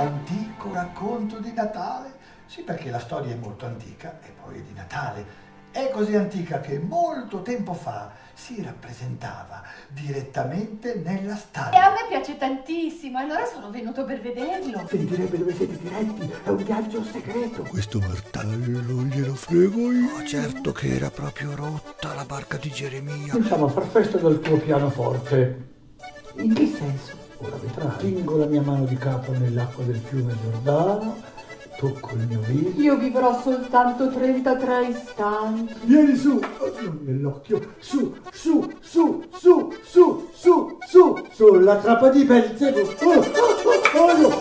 antico racconto di Natale. Sì, perché la storia è molto antica e poi è di Natale. È così antica che molto tempo fa si rappresentava direttamente nella E a me piace tantissimo, allora sono venuto per vederlo. Sentirebbe dove siete diretti, è un viaggio segreto. Questo martello glielo frego io. certo che era proprio rotta la barca di Geremia. Cominciamo a far festa dal tuo pianoforte. In che senso? Ora vedrai. Tingo la mia mano di capo nell'acqua del fiume Giordano, tocco il mio viso. Io vivrò soltanto 33 istanti. Vieni su, oh, nell'occhio, su, su, su, su, su, su, su, sulla trappa di Belzebù. Oh, oh, oh, olio, olio,